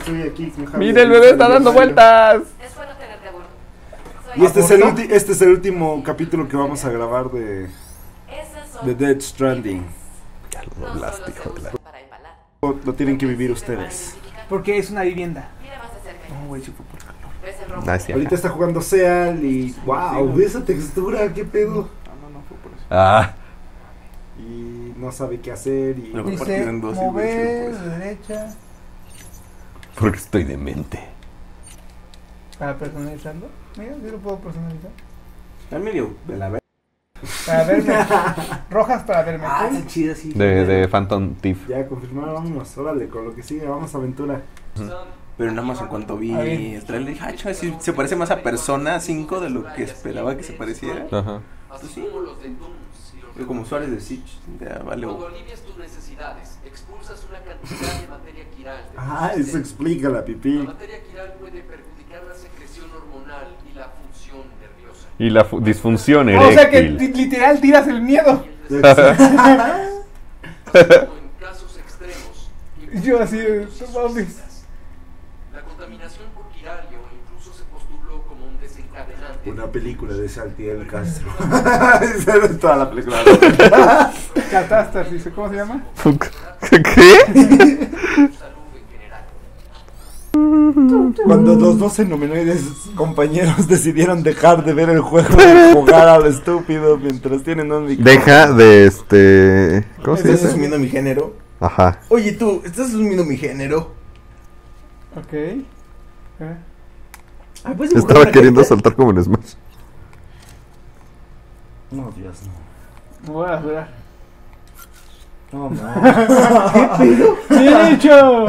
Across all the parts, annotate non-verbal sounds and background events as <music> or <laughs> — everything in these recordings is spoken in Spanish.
estoy aquí. Mira, el bebé está dando vueltas. Es bueno tenerte a bordo. Y este es, el este es el último capítulo que vamos a grabar de, de Dead Stranding. Ya lo No doblaste, hijo de la-. Lo, lo tienen que vivir ustedes. Porque es una vivienda. Mira más de cerca. No, güey, sí fue por calor. ¿Ves el rojo? Ah, Ahorita está jugando Seal y. ¡Wow! ¿Ves esa textura? ¿Qué pedo? No, no, no fue por eso. Ah, Y no sabe qué hacer. Y. Dice, güey, mover, pues. derecha. Porque estoy demente. Para personalizarlo. Mira, yo lo puedo personalizar. Está medio de la verga. Para verme. <laughs> Rojas para verme. Ah, está chida, sí. De, de Phantom Thief. Ya confirmado, vámonos. Órale, con lo que sigue, vamos a aventura. Pero nada más en cuanto vi el trailer dije, ah, se parece más a Persona 5 de lo que esperaba que se pareciera. Ajá. Pues sí. Pero como usuarios de Siege, ya vale. Cuando alivias tus necesidades, expulsas una cantidad de materia quiral. de Ah, eso explica la La pipí. materia quiral puede perjudicar la secreción hormonal y la función nerviosa. Y la fu- disfunción Ah, o sea que eréctil. li- literal tiras el miedo. <laughs> En casos extremos. Yo así, no mames. suicidas. La contaminación por quiralio incluso se postuló como un desencadenante. Una película de Saltiel Castro. Esa es <laughs> toda la película. <laughs> Catástrofe, ¿cómo se llama? <laughs> ¿Qué? Salud en general. Cuando los dos fenomenoides compañeros decidieron dejar de ver el juego y jugar al estúpido mientras tienen un micrófono. Deja de este. ¿Cómo se ¿Estás dice? asumiendo mi género? Ajá. Oye, tú, ¿estás asumiendo mi género? Ok. Eh. Ah, ¿puedes Se dibujar estaba queriendo carita? saltar como en Smash. No, Dios, no. Me voy a jurar. No, no. <laughs> ¡Bien hecho!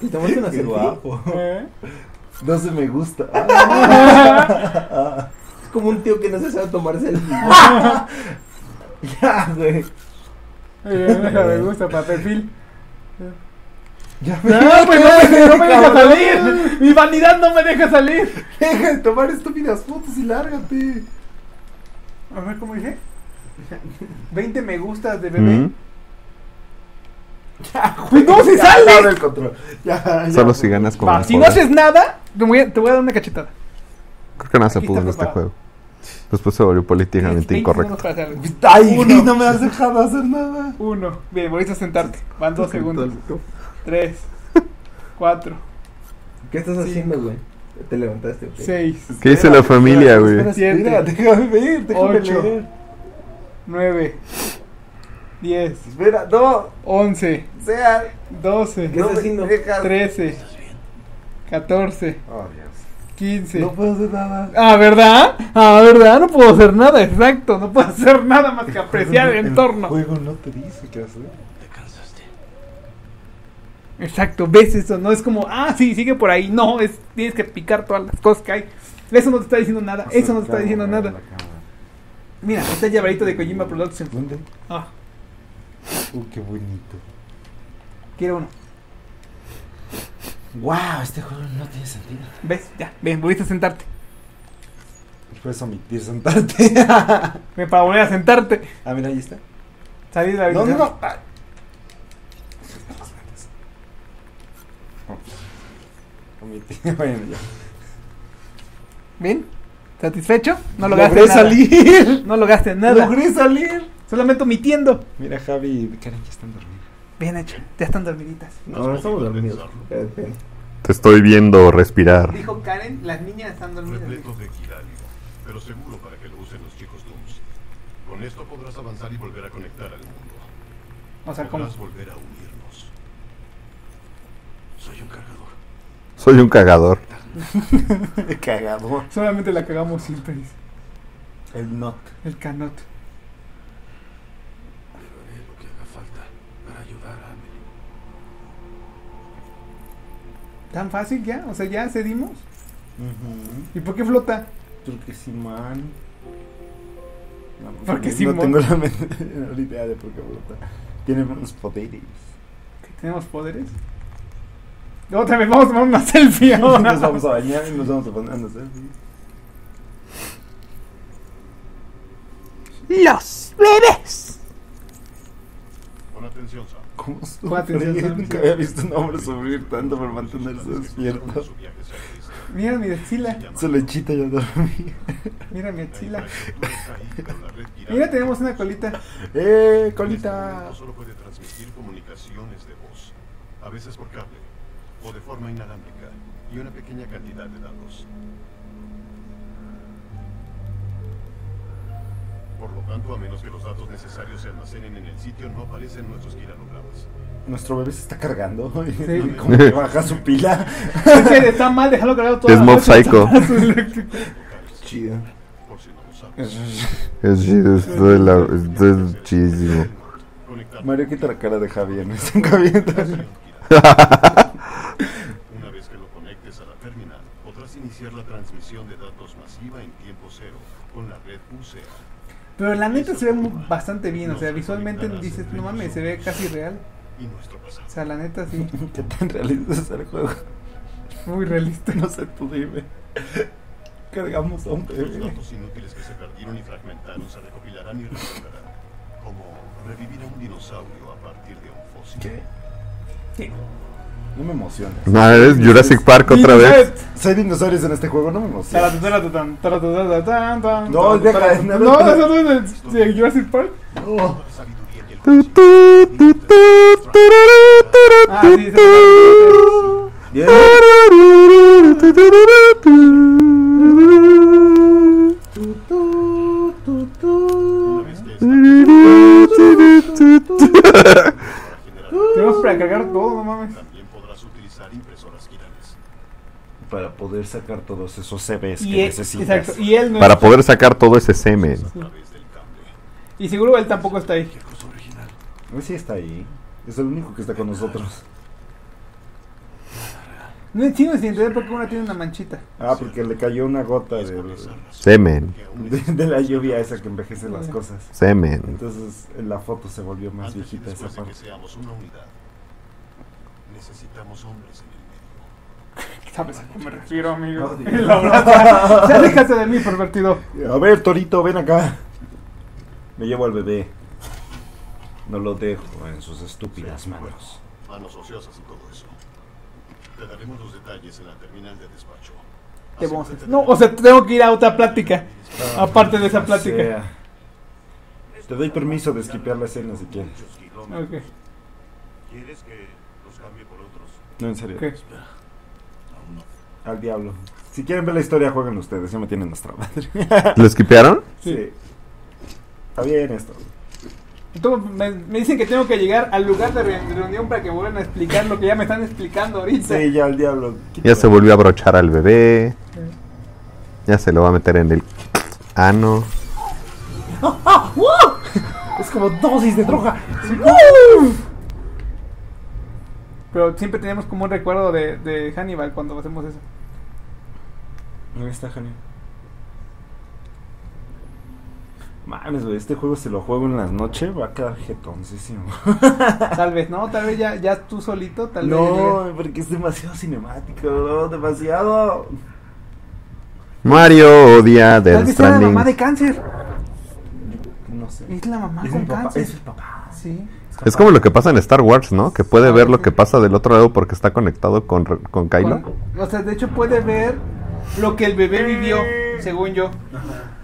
¿Te tomaste una Qué selfie? guapo. ¿Eh? No se me gusta. <laughs> Es como un tío que no se sabe tomar selfie. <laughs> ya, güey. Eh, Me gusta para perfil. Ya No, pues no me, no me deja salir. Mi vanidad no me deja salir. Deja de tomar estúpidas fotos y lárgate. A ver, ¿cómo dije? <laughs> 20 me gustas de bebé. Mm. Pues no se Abre sale. el control. Ya, ya. Solo si ganas con Va, si no haces nada, te voy, a, te voy a dar una cachetada. Creo que nada se pudo en este juego. Después se volvió políticamente 20 incorrecto. Ay, Uno. no me has dejado hacer nada. Uno. Bien, volviste a sentarte. Van dos segundos. Tres. <laughs> Cuatro. ¿Qué estás haciendo, güey? ¿Te levantaste? qué? Seis. ¿Qué dice la familia, güey? Espera, espera, Siete. déjame ver, déjame Ocho. leer. Nueve. Diez. Espera, no, Once. sea. Doce. ¿Qué estás haciendo? Trece. Catorce. Oh, Dios. Quince. No puedo hacer nada. Ah, ¿verdad? Ah, ¿verdad? No puedo hacer nada, exacto. No puedo hacer nada más que apreciar el entorno. juego no te dice qué hacer. Exacto, ves eso, no es como, ah, sí, sigue por ahí. No, es tienes que picar todas las cosas que hay. Eso no te está diciendo nada, eso no te está diciendo nada. Mira, está el llaverito de Kojima Productions. ¿Dónde? Ah, Uh, qué bonito. quiero uno. Wow, este juego no tiene sentido. ¿Ves? Ya, ven, volviste a sentarte. Puedes omitir sentarte. <laughs> Ven para volver a sentarte. ah, mira, ahí está. Salir de la No, no, habitación. no. Omití. <laughs> Bueno, ya. ¿Bien? ¿Satisfecho? No lo Logré nada. salir. <laughs> No lo gastes nada. Logré salir. Solamente omitiendo. Mira, Javi y Karen ya están dormidos. Bien hecho, ya están dormiditas. No, no estamos dormidos. Te estoy viendo respirar. Dijo Karen, las niñas están dormidas. repleto de quiralio, pero seguro para que lo usen los chicos Dooms. Con esto podrás avanzar y volver a conectar al mundo. O sea, ¿cómo? Podrás volver a unirnos. Soy un cargador. Soy un cagador. <laughs> Cagado. Solamente la cagamos siempre. El not. El canot. Pero haré lo que haga falta para ayudar a Amelie. ¿Tan fácil ya? O sea, ya cedimos. ¿Y por qué flota? Porque Simán. No, Porque no Simón. tengo la <laughs> menor idea de por qué brota. Tiene unos poderes. ¿Que tenemos poderes? Otra vez vamos a tomar una selfie <laughs> ahora. Nos vamos a bañar y nos vamos a poner a hacer. Los bebés. Con atención, Sam. ¿Cómo sufrir? atención, Sam, Nunca había visto un hombre sufrir tanto por mantenerse despierto. Mira mi axila. Su lechita ya dormía. Mira mi la axila. Mira, tenemos una colita. ¡Eh, colita! este solo puede transmitir comunicaciones de voz, a veces por cable o de forma inalámbrica, y una pequeña cantidad de datos. Por lo tanto, a menos que los datos necesarios se almacenen en el sitio, no aparecen nuestros giranogramas. Nuestro bebé se está cargando. Sí. Como <laughs> que baja su pila. Es que está mal dejarlo cargado toda Es Mob. Psycho. Chido. Por si no lo sabes. Es chido, esto es, la- esto es <laughs> chidísimo. Mario, quita la cara de Javier. Me están cabiendo. Conectes a la terminal, podrás iniciar la transmisión de datos masiva en tiempo cero con la red UCA. Pero la neta se ve bastante bien. O sea, visualmente dices, no mames, se ve casi real. y nuestro pasado. O sea, la neta sí. <laughs> ¿Qué tan realista es el juego? Muy realista. No sé, tú dime. Cargamos a un Los bebé. datos inútiles que se perdieron y fragmentaron se recopilarán y recuperarán. Como revivir a un dinosaurio a partir de un fósil. ¿Qué? Sí. No me emociones. No, es Jurassic Park otra vez. Hay dinosaurios en este juego, no me emociones. No, deja, no, No, no, Jurassic Park. No. Ah, Tenemos para cargar todo, no mames. también podrás utilizar impresoras girales. Para poder sacar todos esos CVs Y que él, necesitas. exacto, y él no Para está- poder sacar todo ese semen. Y seguro él tampoco está ahí. Pues sí está ahí. Es el único que está con nosotros. No entiendo sin entender por qué una tiene una manchita. Ah, porque le cayó una gota Es de, por esa razón Semen. de, de la lluvia esa que envejece las cosas. Semen. Entonces en la foto se volvió más Antes viejita esa de que parte. seamos una unidad, necesitamos hombres en el medio. ¿Sabes a qué me refiero, amigo? No. <laughs> Ya déjate de mí, pervertido. A ver, Torito, ven acá. Me llevo al bebé. No lo dejo en sus estúpidas manos. Manos ociosas y todo eso. Te daremos los detalles en la terminal de despacho. Te vamos a- Asegúrate de No, o sea, tengo que ir a otra plática. Aparte de esa plática. Sea. Te doy permiso de esquipear la escena si quieres. Muchos kilómetros. Ok. ¿Quieres que los cambie por otros? No, en serio. ok. Aún no. Al diablo. Si quieren ver la historia, jueguen ustedes. Ya me tienen nuestra madre. ¿Lo skipearon? sí. Está bien esto. Me, me dicen que tengo que llegar al lugar de re- reunión para que vuelvan a explicar lo que ya me están explicando ahorita. Sí, ya al diablo. Ya se volvió a abrochar al bebé. Ya se lo va a meter en el ano. <laughs> Es como dosis de droga. Pero siempre tenemos como un recuerdo de, de Hannibal cuando hacemos eso. Ahí está, genial. Mames, güey, este juego si lo juego en las noches va a quedar jetoncísimo. <laughs> Tal vez, ¿no? Tal vez ya, ya tú solito, tal vez. No, porque es demasiado cinemático, no, demasiado. Mario odia Tal Death vez sea la mamá de cáncer. No sé. Es la mamá Es con papá, cáncer. es el papá. Sí. Es como lo que pasa en Star Wars, ¿no? Que puede ver lo que pasa del otro lado porque está conectado con, con Kylo. O sea, de hecho puede ver lo que el bebé vivió, según yo.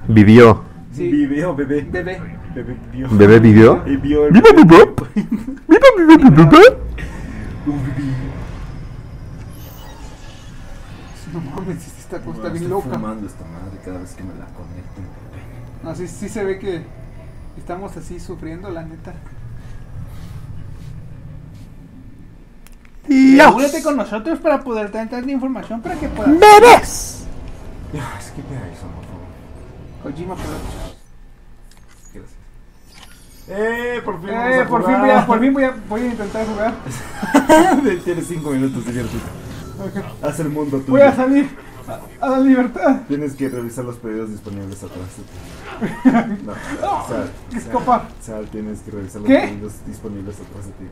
Vivió. Sí. Vivió, bebé. Bebé. Bebé vivió. ¿Bebé vivió? Vio el ¿Viva, viva? ¿Viva, viva, viva, viva? No mames, sí, esta cosa está Estoy bien loca. fumando esta madre cada vez que me la conecto. en el pene. Así sí se ve que estamos así sufriendo, la neta. Asegúrate con nosotros para poder tener tanta información para que puedas. ¡Bebés! Que vea eso, por favor. Kojima Productions. Gracias. ¡Eh! Por fin. Eh, vamos a por fin, voy a, por fin voy a, voy a intentar jugar. <laughs> Tienes cinco minutos, diviértete. Ok. Haz el mundo tuyo. Voy a salir a, a la libertad. Tienes que revisar los pedidos disponibles atrás de ti. <laughs> No, sal, ¿Qué sal, copa? sal, tienes que revisar los ¿Qué? pedidos disponibles atrás de ti.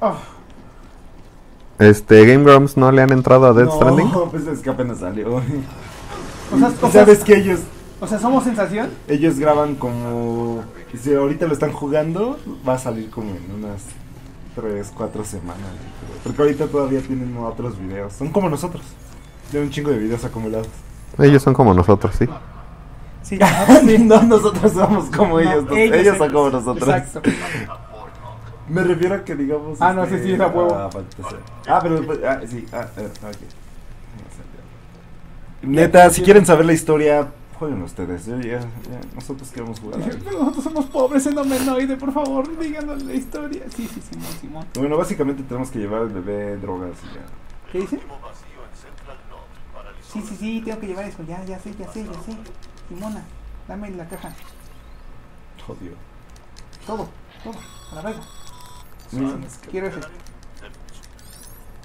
Oh, Este, Game Grumps no le han entrado a Death no, Stranding. pues es que apenas salió. o sea, <laughs> o sea, ¿Sabes que ellos o sea, somos sensación. ellos graban como si ahorita lo están jugando, va a salir como en unas 3, 4 semanas. Porque ahorita todavía tienen otros videos. Son como nosotros. Tienen un chingo de videos acumulados. Ellos son como nosotros, sí. Sí, <laughs> no, nosotros somos como No, ellos. no- ellos, son como nosotros. Exacto. <laughs> Me refiero a que digamos. Ah, no, sí, sí, es a huevo. Ah. Ah, pero. pues, Ah, sí. Ah, eh, ok. Neta, si quieren saber la historia, jueguen ustedes. Yo ya, ya, nosotros queremos jugar. Pero <laughs> nosotros somos pobres en Omenoide, por favor, díganos la historia. Sí, sí, Simón, Simón. Bueno, básicamente tenemos que llevar al bebé drogas y ya. ¿Qué dice? Sí, sí, sí, tengo que llevar eso. Ya, ya sé, ya sé, ya sé. Simona, dame la caja. Jodio. Todo, todo, a la verga. Mira. Quiero ese.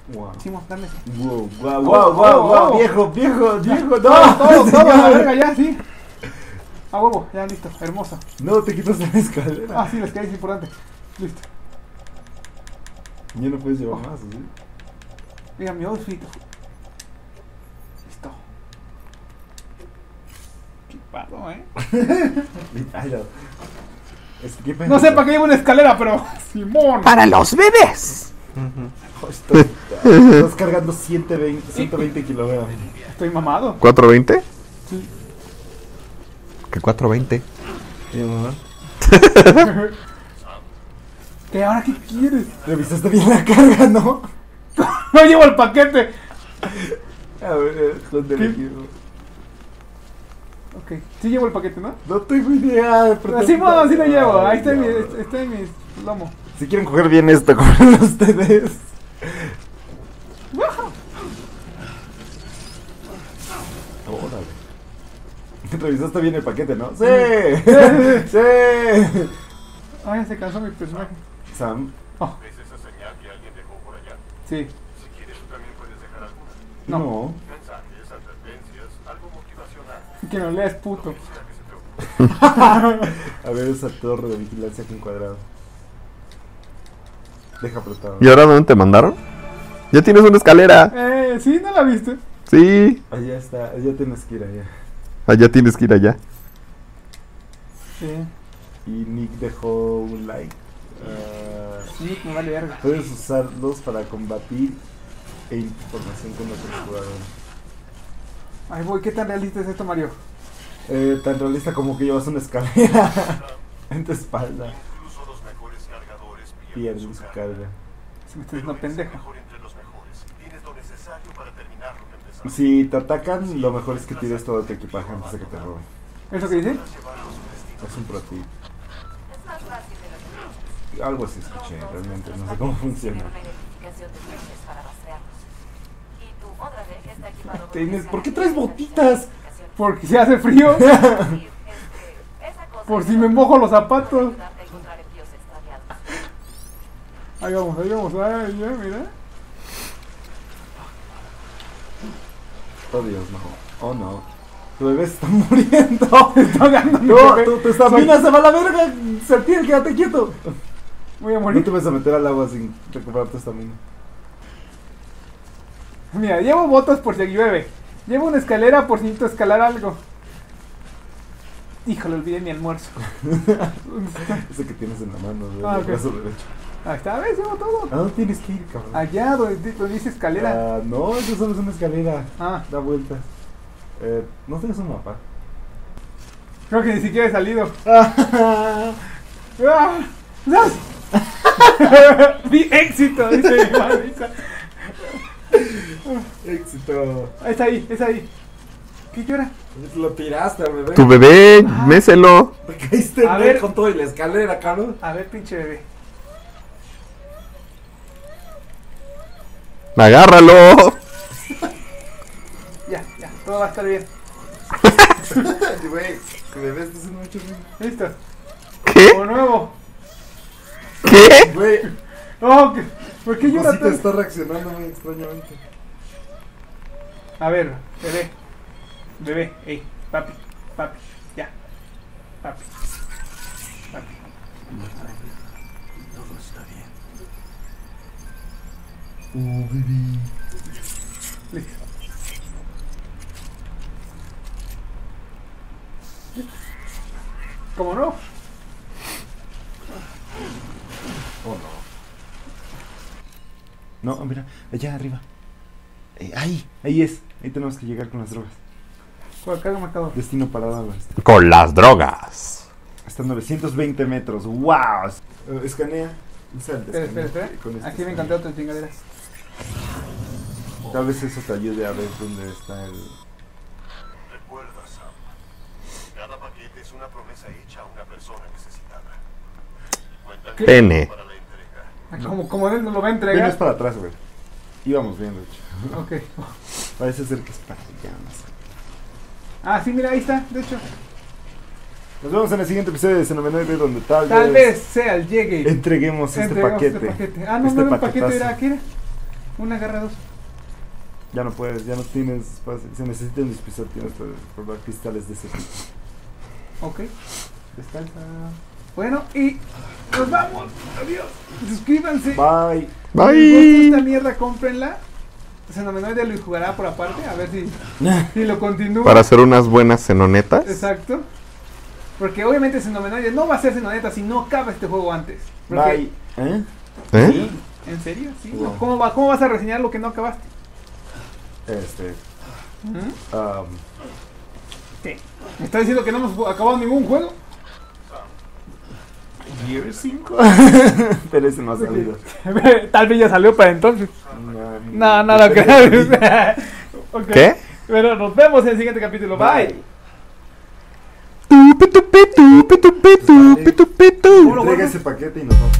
Wow. Simón, dame ese. Wow, wow, wow, wow, oh, wow, oh. viejo, viejo, viejo, Todo, no, todo, todo, a la verga, ya, sí. A <laughs> huevo, ya listo, hermoso. No, te quitas la escalera. Ah, sí, la escalera es importante. Listo. Ya no puedes llevar más, ¿sí? Mira mi outfit. Listo. Qué paro, eh. <laughs> Ay, no. Es que, ¿qué No sé para qué llevo una escalera, pero. <laughs> Simón. ¡Para los bebés! <laughs> estás cargando 120, 120 kilogramos. Estoy mamado. ¿420? Sí. ¿Qué 420? ¿Sí, mamá? <laughs> ¿Qué ahora qué quieres? Revisaste bien la carga, ¿no? <laughs> No llevo el paquete. A ver, ¿dónde le ¿Qué? quiero? Ok, sí llevo el paquete, ¿no? No tengo idea. pero Así, bueno, sí lo llevo. Ahí está, en mi, está en mi lomo. Si quieren coger bien esto, cogen ustedes. Órale. Revisaste bien el paquete, ¿no? ¡Sí! <laughs> ¡Sí! Ay, se cansó mi personaje. Sam, Oh, ¿Ves esa señal que alguien dejó por allá? sí. Si quieres, tú también puedes dejar alguna. No. no. Mensajes, advertencias, algo motivacional. Que no leas puto. Que. <laughs> A ver esa torre de vigilancia aquí en cuadrado. Deja apretado. ¿Y ahora dónde te mandaron? Ya tienes una escalera. Eh, sí, ¿no la viste? Sí. Allá está, allá tienes que ir allá. Allá tienes que ir allá. Sí. Y Nick dejó un like. Ah, Sí, me vale verga. puedes usarlos para combatir e información con otros jugadores. Ay, voy, ¿qué tan realista es esto, Mario? Eh, tan realista como que llevas una escalera <laughs> en tu espalda. Pierden su carga. carga. Se me está diciendo Eres pendejo. lo lo. Si te atacan, lo mejor es que tires todo tu equipaje antes de que te roben. ¿Eso que dice? Es un pro tip. Es más fácil de lo que piensas. Algo así escuché, realmente no sé cómo funciona. ¿por qué traes botitas? <laughs> Porque se hace frío. Es <laughs> Por si me mojo los zapatos. Ahí vamos, ahí vamos. Ay, ya, mira. Oh Dios, no. Oh no. Tu bebé se está <laughs> muriendo. Está mi No, bebé. tu, tu estamina se va a la verga. Sertiel, quédate quieto. Voy a No morir. te vas a meter al agua sin recuperar tu estamina. Mira, llevo botas por si llueve. Llevo una escalera por si necesito escalar algo. Híjole, olvidé mi almuerzo. <laughs> Ese que tienes en la mano, Ah, ok. brazo derecho. Ahí está, ¿ves? Llevo todo. ¿A dónde tienes que ir, cabrón? Allá donde, donde dice escalera. Ah, no, eso solo es una escalera. Ah, Da vueltas. Eh, ¿No tienes un mapa? creo que ni siquiera he salido. <laughs> Ah, <laughs> éxito, dice mi. Éxito. Es ahí, es ahí. ¿Qué llora? Lo tiraste al bebé. Tu bebé, Ah. méselo. Te caíste A ver. con todo y la escalera, cabrón. A ver, pinche bebé. Agárralo. <laughs> Ya, ya, todo va a estar bien. <laughs> Güey, tu bebé está haciendo mucho ruido. Listo. ¿Qué? O nuevo. ¿Qué? Güey, ¿qué? ¿por qué llora Cosita tanto? está reaccionando muy extrañamente. A ver, bebé. Bebé, hey, papi, papi, ya. Papi. Papi. Todo está bien. Oh, bebé. ¿Cómo no? Oh, no. No, mira, allá arriba. Eh, ahí, ahí es. Ahí tenemos que llegar con las drogas. Por acá el marcador. Destino parado al oeste. Con las drogas. Hasta 920 metros. ¡Wow! Eh, escanea. Espera, espera, espera. este Aquí me encontré otra chingadera. Tal vez eso te ayude a ver dónde está el. Recuerda, Sam. Cada paquete es una promesa hecha a una persona necesitada. Pene. para la entrega. Ah, Como, como él nos lo va a Ven, es entregar. para atrás, güey. Íbamos bien, de hecho. Ok. Parece ser que es para allá, no sé. Ah, sí, mira, ahí está. De hecho, Nos vemos en el siguiente episodio de Xenomenoide donde tal, tal vez sea el llegue. entreguemos este paquete. este paquete. Ah, no, Este no era un paquete, era, ¿qué era? Una garra dos. Ya no puedes, ya no tienes. Se necesitan dispositivos para probar cristales de ese tipo. Ok. Descansa. Bueno, y nos vamos. Adiós. Suscríbanse. Bye. Si les gusta esta mierda, cómprenla. Xenomenoide lo jugará por aparte. A ver si, <laughs> si lo continúa. Para hacer unas buenas cenonetas. Exacto. Porque obviamente Xenomenoide no va a ser Xenoneta si no acaba este juego antes. Porque- Bye. ¿Eh? ¿Eh? ¿En serio? ¿Cómo, va, ¿Cómo vas a reseñar lo que no acabaste? Este. ¿Mm? um, ¿Qué? ¿Me estás diciendo que no hemos acabado ningún juego? Gear 5. <laughs> Pero ese no ha salido. Tal vez ya salió para entonces. No, No, lo creo. <laughs> <laughs> ¿Qué? Pero nos vemos en el siguiente capítulo. Bye. Tupi, tupi, tupi, tupi, tupi. ¿Cómo lo Entrega ese paquete y nos vamos.